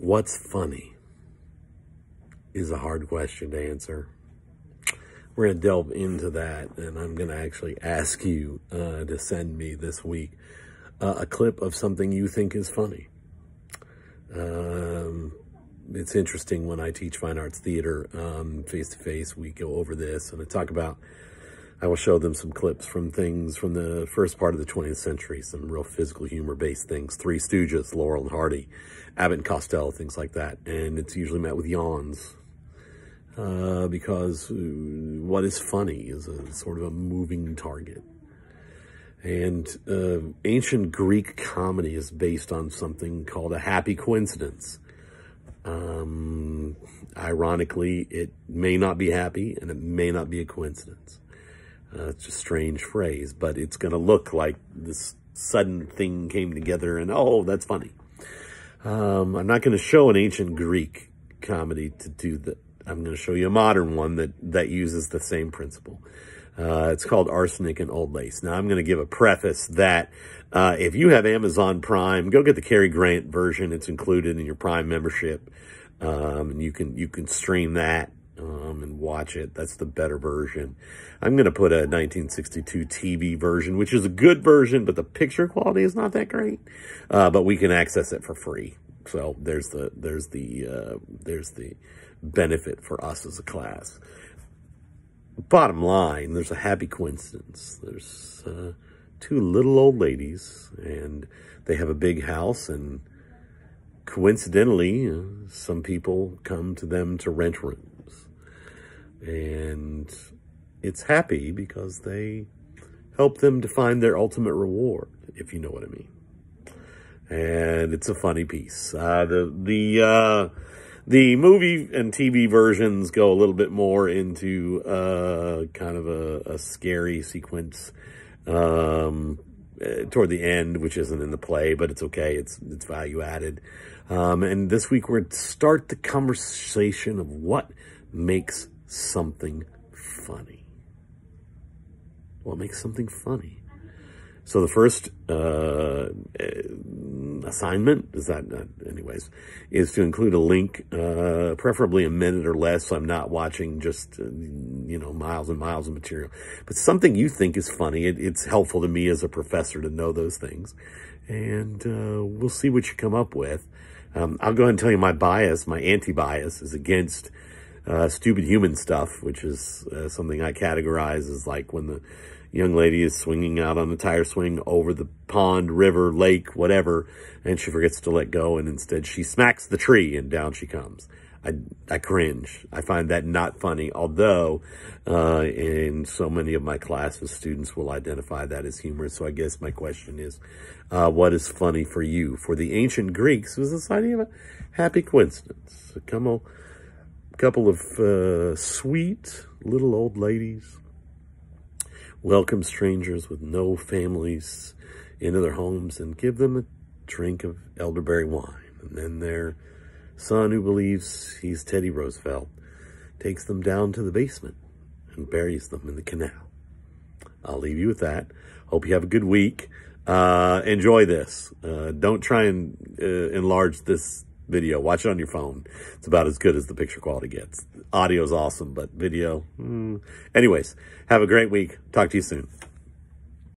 What's funny is a hard question to answer. We're going to delve into that, and I'm going to actually ask you uh, to send me this week uh, a clip of something you think is funny. Um, it's interesting when I teach fine arts theater face to face, we go over this and I talk about, I will show them some clips from things from the first part of the 20th century, some real physical humor based things, Three Stooges, Laurel and Hardy, Abbott and Costello, things like that. And it's usually met with yawns uh, because uh, what is funny is a sort of a moving target. And uh, ancient Greek comedy is based on something called a happy coincidence. Um, ironically, it may not be happy and it may not be a coincidence. Uh, it's a strange phrase, but it's going to look like this sudden thing came together and, oh, that's funny. Um, I'm not going to show an ancient Greek comedy to do that. I'm going to show you a modern one that, that uses the same principle. Uh, it's called Arsenic and Old Lace. Now, I'm going to give a preface that uh, if you have Amazon Prime, go get the Cary Grant version. It's included in your Prime membership, um, and you can you can stream that and watch it. That's the better version. I'm going to put a 1962 TV version, which is a good version, but the picture quality is not that great. Uh, but we can access it for free. So there's the there's the uh, there's the benefit for us as a class bottom line, there's a happy coincidence. There's uh, two little old ladies, and they have a big house, and coincidentally, uh, some people come to them to rent rooms. And it's happy because they help them to find their ultimate reward, if you know what I mean. And it's a funny piece. Uh, the, the, uh, the movie and TV versions go a little bit more into uh, kind of a, a scary sequence um, eh, toward the end, which isn't in the play, but it's okay. It's it's value added. Um, and this week we're start the conversation of what makes something funny. What makes something funny? So the first uh, assignment is that, uh, anyways, is to include a link, uh, preferably a minute or less, so I'm not watching just uh, you know miles and miles of material. But something you think is funny, it, it's helpful to me as a professor to know those things, and uh, we'll see what you come up with. Um, I'll go ahead and tell you my bias, my anti-bias is against uh, stupid human stuff, which is something I categorize as like when the young lady is swinging out on the tire swing over the pond, river, lake, whatever, and she forgets to let go, and instead she smacks the tree, and down she comes. I, I cringe. I find that not funny, although uh, in so many of my classes, students will identify that as humorous. So I guess my question is, uh, what is funny for you? For the ancient Greeks, it was a sign of a happy coincidence. A couple, couple of uh, sweet little old ladies welcome strangers with no families into their homes and give them a drink of elderberry wine. And then their son, who believes he's Teddy Roosevelt, takes them down to the basement and buries them in the canal. I'll leave you with that. Hope you have a good week. Uh, enjoy this. Uh, don't try and uh, enlarge this video. Watch it on your phone. It's about as good as the picture quality gets. Audio is awesome, but video, mm. anyways, have a great week. Talk to you soon.